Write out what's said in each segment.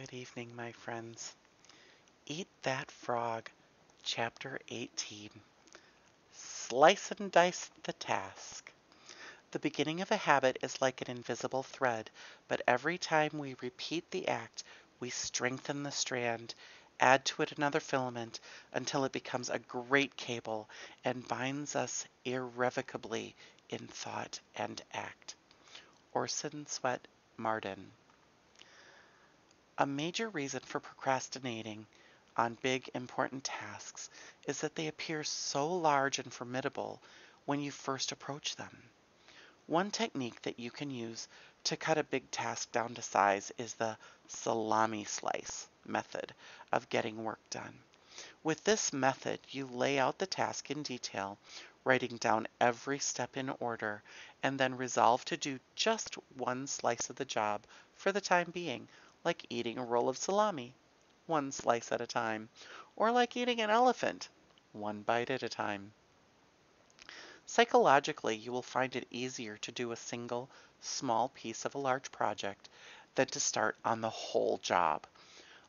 Good evening, my friends. Eat That Frog, Chapter 18. Slice and dice the task. The beginning of a habit is like an invisible thread, but every time we repeat the act, we strengthen the strand, add to it another filament until it becomes a great cable and binds us irrevocably in thought and act. Orison Swett Marden. A major reason for procrastinating on big important tasks is that they appear so large and formidable when you first approach them. One technique that you can use to cut a big task down to size is the salami slice method of getting work done. With this method, you lay out the task in detail, writing down every step in order, and then resolve to do just one slice of the job for the time being like eating a roll of salami, one slice at a time, or like eating an elephant, one bite at a time. Psychologically, you will find it easier to do a single, small piece of a large project than to start on the whole job.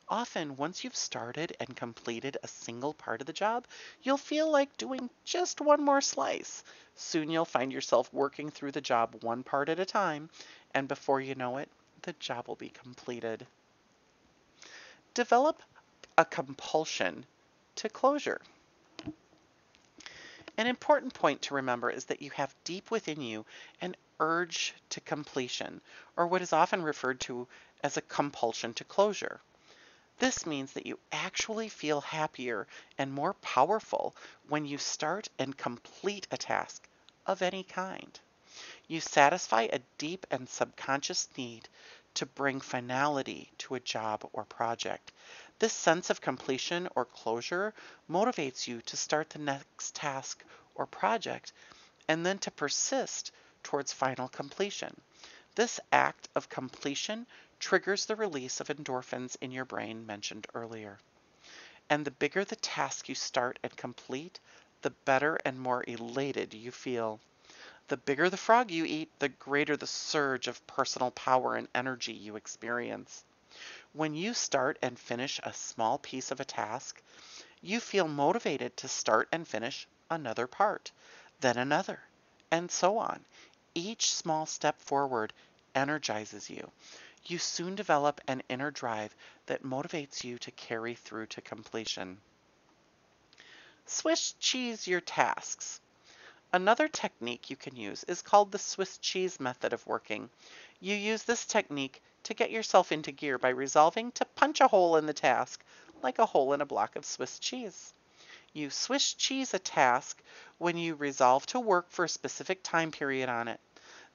Often, once you've started and completed a single part of the job, you'll feel like doing just one more slice. Soon you'll find yourself working through the job one part at a time, and before you know it, the job will be completed. Develop a compulsion to closure. An important point to remember is that you have deep within you an urge to completion, or what is often referred to as a compulsion to closure. This means that you actually feel happier and more powerful when you start and complete a task of any kind. You satisfy a deep and subconscious need to bring finality to a job or project. This sense of completion or closure motivates you to start the next task or project and then to persist towards final completion. This act of completion triggers the release of endorphins in your brain mentioned earlier. And the bigger the task you start and complete, the better and more elated you feel. The bigger the frog you eat, the greater the surge of personal power and energy you experience. When you start and finish a small piece of a task, you feel motivated to start and finish another part, then another, and so on. Each small step forward energizes you. You soon develop an inner drive that motivates you to carry through to completion. Swiss cheese your tasks. Another technique you can use is called the Swiss cheese method of working. You use this technique to get yourself into gear by resolving to punch a hole in the task, like a hole in a block of Swiss cheese. You Swiss cheese a task when you resolve to work for a specific time period on it.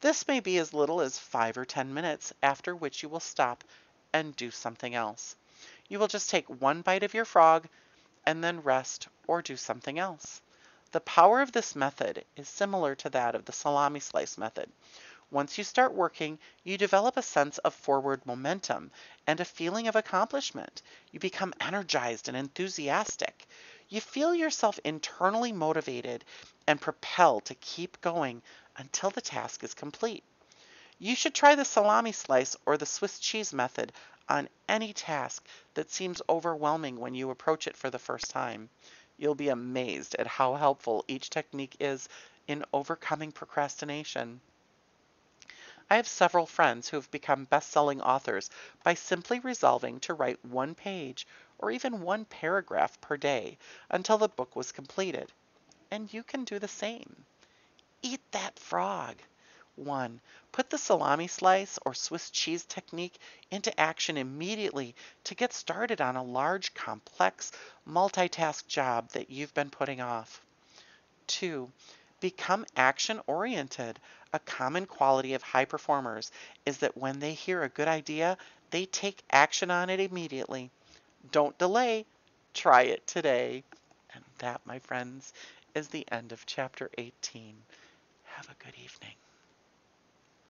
This may be as little as 5 or 10 minutes, after which you will stop and do something else. You will just take one bite of your frog and then rest or do something else. The power of this method is similar to that of the salami slice method. Once you start working, you develop a sense of forward momentum and a feeling of accomplishment. You become energized and enthusiastic. You feel yourself internally motivated and propelled to keep going until the task is complete. You should try the salami slice or the Swiss cheese method on any task that seems overwhelming when you approach it for the first time. You'll be amazed at how helpful each technique is in overcoming procrastination. I have several friends who have become best-selling authors by simply resolving to write one page or even one paragraph per day until the book was completed. And you can do the same. Eat that frog. 1. Put the salami slice or Swiss cheese technique into action immediately to get started on a large, complex, multitask job that you've been putting off. 2. Become action oriented. A common quality of high performers is that when they hear a good idea, they take action on it immediately. Don't delay, try it today. And that, my friends, is the end of chapter 18. Have a good evening.